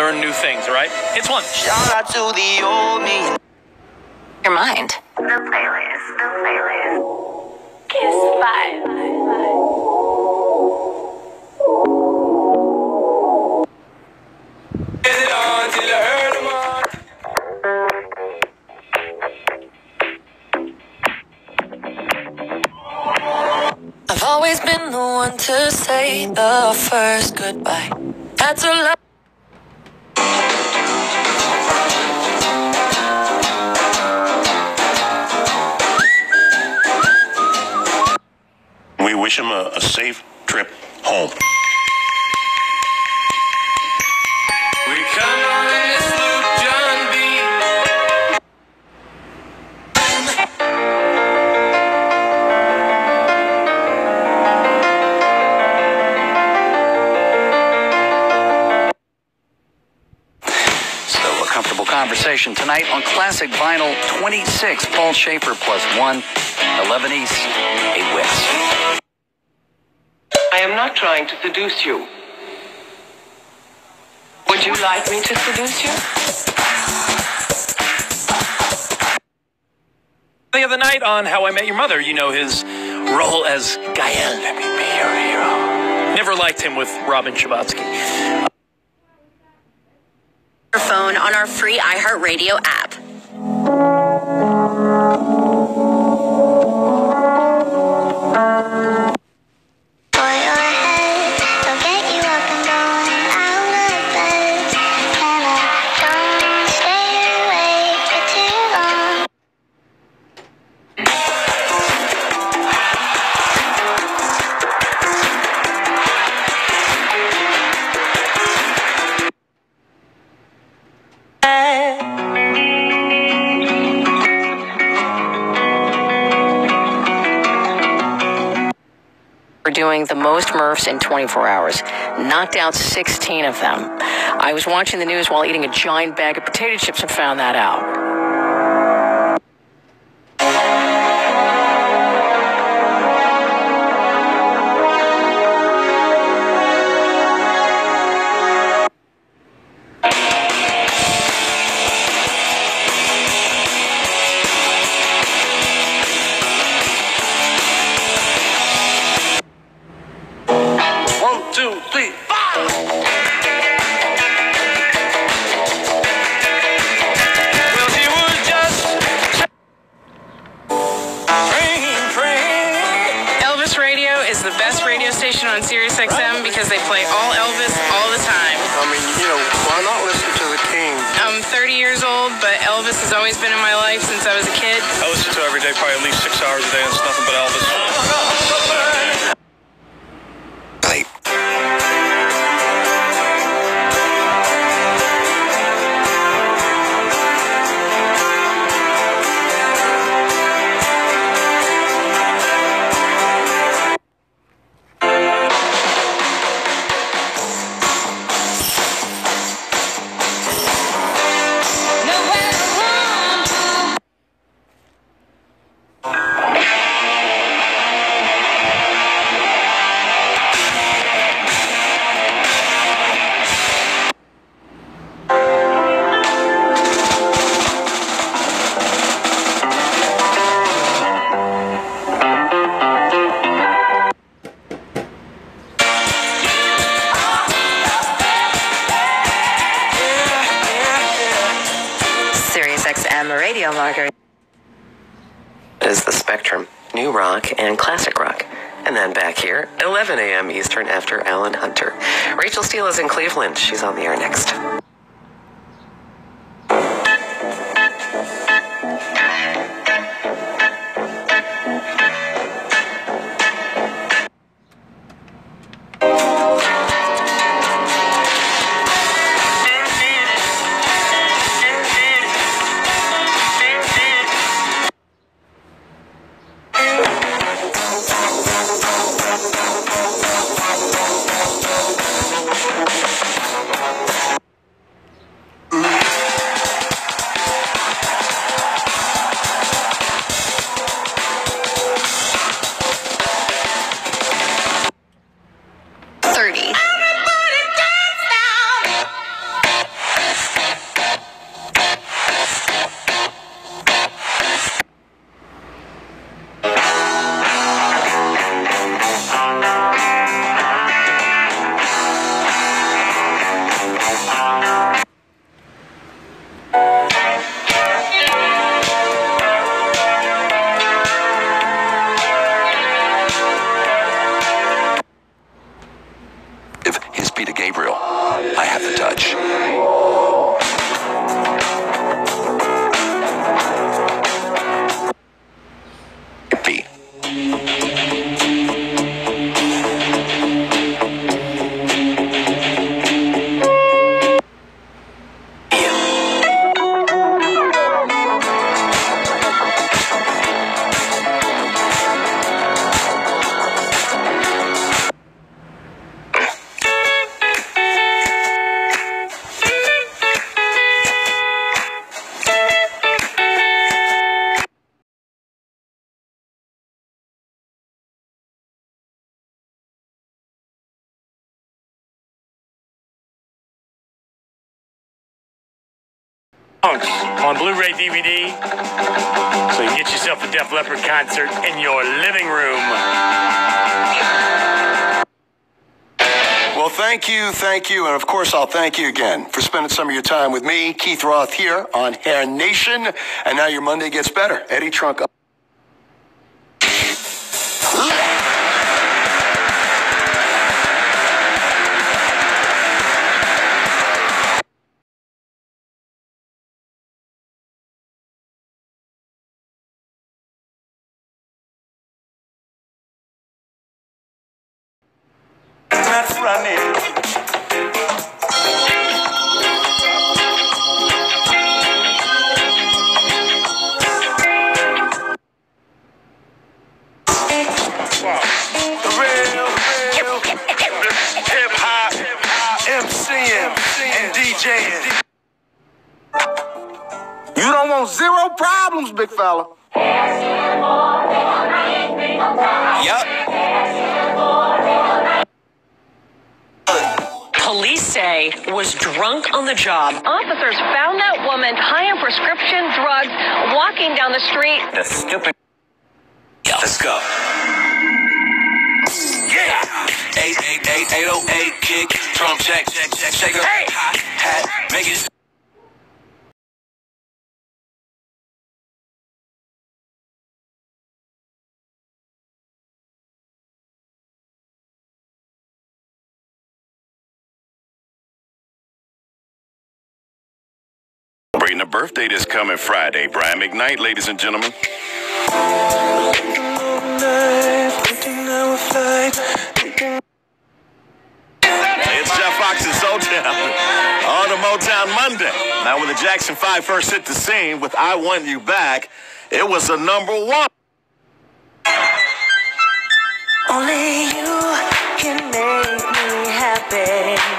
learn new things, all right? It's one. Shout out to the old me. Your mind. The playlist. The playlist. Kiss five. I've always been the one to say the first goodbye. Had to love. Wish him a, a safe trip home. We come on this Luke John B. So a comfortable conversation tonight on Classic Vinyl 26. Paul Shaffer plus one, 11 East, 8 West. I am not trying to seduce you. Would you like me to seduce you? The other night on How I Met Your Mother, you know his role as Gael. Let me be your hero. Never liked him with Robin Scherbatsky. Your phone on our free iHeartRadio app. The most Murphs in 24 hours. Knocked out 16 of them. I was watching the news while eating a giant bag of potato chips and found that out. Is the best radio station on Sirius XM because they play all Elvis all the time. I mean, you know, why not listen to the king? I'm 30 years old, but Elvis has always been in my life since I was a kid. I listen to it every day, probably at least six hours a day, and it's nothing but Elvis. Classic Rock. And then back here, 11 a.m. Eastern after Alan Hunter. Rachel Steele is in Cleveland. She's on the air next. On Blu-ray DVD, so you get yourself a Def Leppard concert in your living room. Well, thank you, thank you, and of course, I'll thank you again for spending some of your time with me, Keith Roth, here on Hair Nation. And now your Monday gets better. Eddie Trunk. DJing. You don't want zero problems, big fella. Yup. Police say was drunk on the job. Officers found that woman high on prescription drugs walking down the street. The stupid. Let's go. Yeah. Eight eight eight eight oh eight kick drum check check check shake a hi hat make it. Celebrating a birthday this coming Friday. Brian McKnight, ladies and gentlemen. Now, when the Jackson 5 first hit the scene with I Want You Back, it was a number one. Only you can make me happy.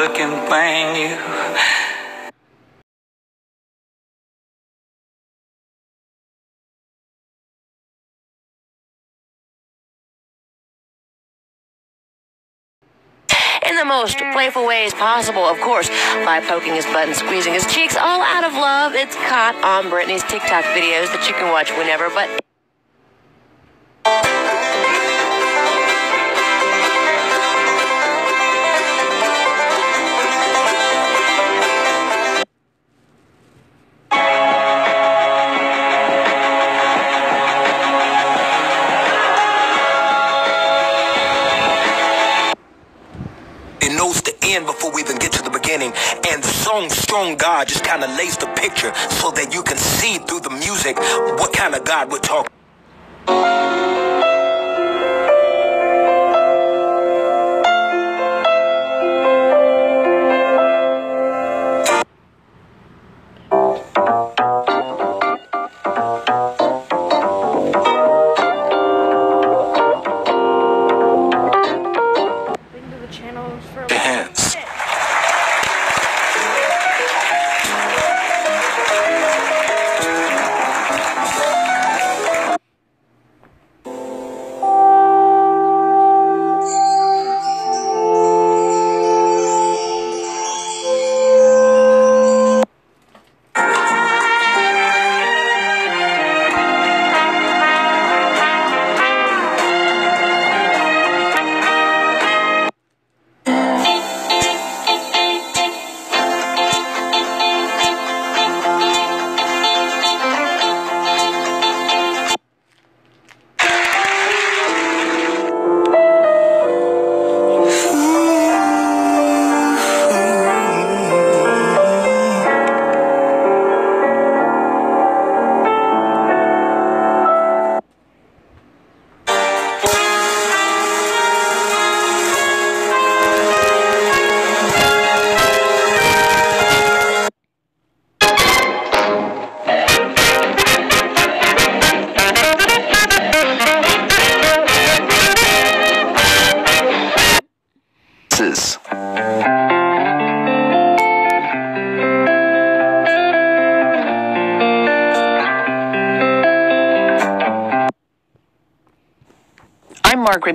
Good-looking thing, you. In the most playful ways possible, of course, by poking his butt and squeezing his cheeks, all out of love. It's caught on Britney's TikTok videos that you can watch whenever, but kind of lays the picture so that you can see through the music what kind of God we're talking.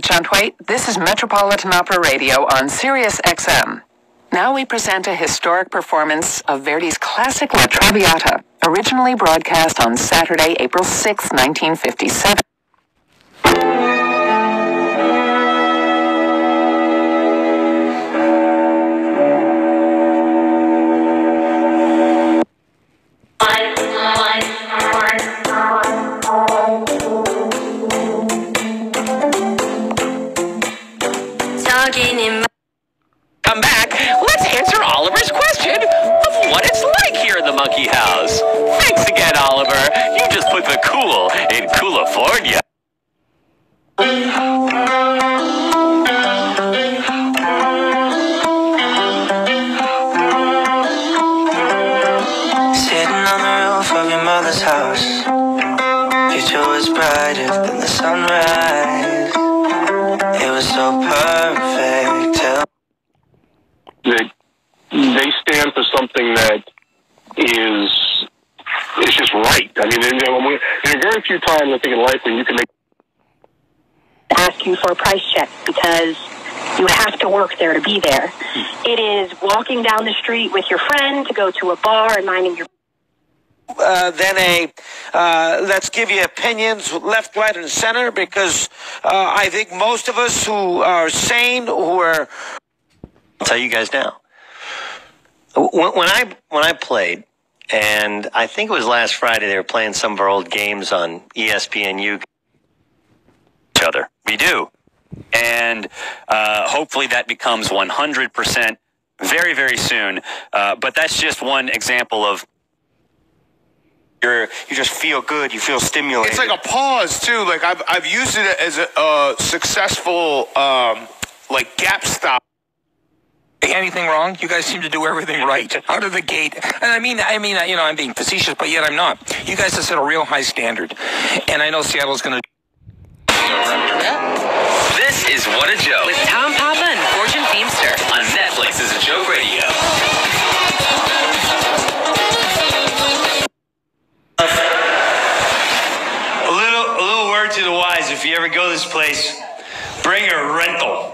Juntwait. This is Metropolitan Opera Radio on Sirius XM. Now we present a historic performance of Verdi's classic La Traviata, originally broadcast on Saturday, April 6, 1957. The monkey house. Thanks again, Oliver. You just put the cool in California. Sitting on the roof of your mother's house. Future was brighter than the sunrise. It was so perfect. Tell that they stand for something that is it's just right. I mean, you know, there are very few times I think in life when you can make ask you for a price check because you have to work there to be there. It is walking down the street with your friend to go to a bar and minding your uh, then a uh, let's give you opinions left, right, and center because uh, I think most of us who are sane, who are I'll tell you guys now. When, I when I played, and I think it was last Friday, they were playing some of our old games on ESPNU. each other. We do. And uh, hopefully that becomes 100% very, very soon. Uh, but that's just one example of You're, you just feel good. You feel stimulated. It's like a pause too. Like I've I've used it as a, a successful um, like gap stop. Anything wrong? You guys seem to do everything right out of the gate. And I mean, I mean, you know, I'm being facetious, but yet I'm not. You guys have set a real high standard, and I know Seattle's going to. This is What a Joke With Tom Papa and Fortune Feimster. on Netflix is a joke radio. A little, a little word to the wise. If you ever go to this place, bring a rental.